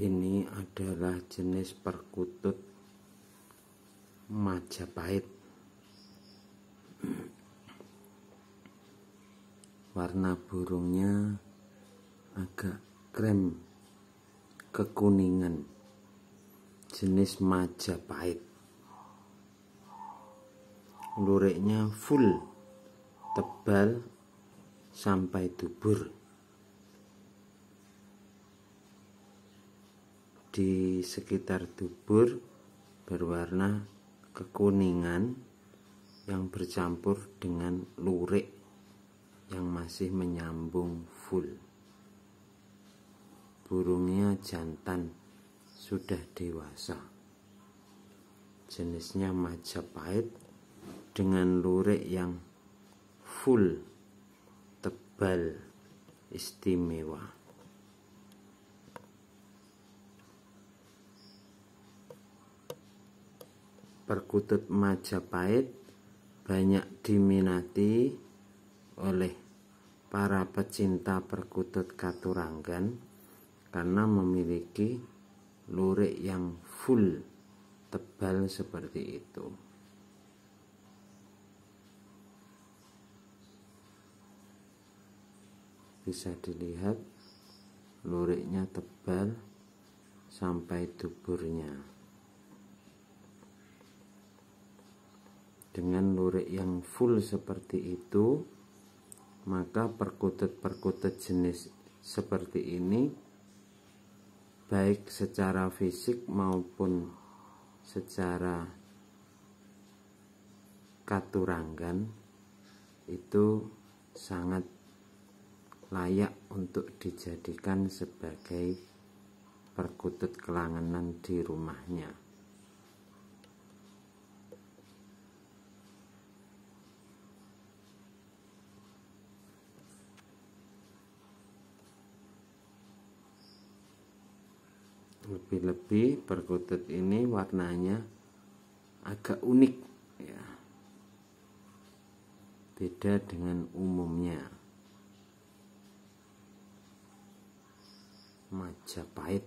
ini adalah jenis perkutut Majapahit. Warna burungnya agak krem kekuningan. Jenis Majapahit. Luriknya full tebal sampai dubur di sekitar dubur berwarna kekuningan yang bercampur dengan lurik yang masih menyambung full. Burungnya jantan sudah dewasa. Jenisnya Majapahit dengan lurik yang full tebal istimewa. Perkutut Majapahit banyak diminati oleh para pecinta perkutut Katuranggan karena memiliki lurik yang full tebal seperti itu. Bisa dilihat luriknya tebal sampai duburnya. Dengan lurik yang full seperti itu maka perkutut-perkutut jenis seperti ini baik secara fisik maupun secara katurangan itu sangat layak untuk dijadikan sebagai perkutut kelangenan di rumahnya. Lebih-lebih perkutut ini warnanya agak unik ya. Beda dengan umumnya. Majapahit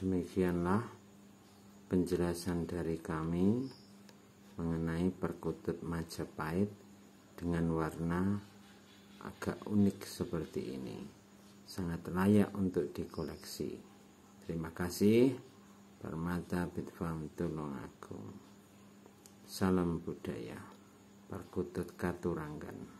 Demikianlah penjelasan dari kami mengenai perkutut Majapahit dengan warna agak unik seperti ini. Sangat layak untuk dikoleksi. Terima kasih. Permata Bitfam Tulungagung. Salam budaya. Perkutut Katuranggan.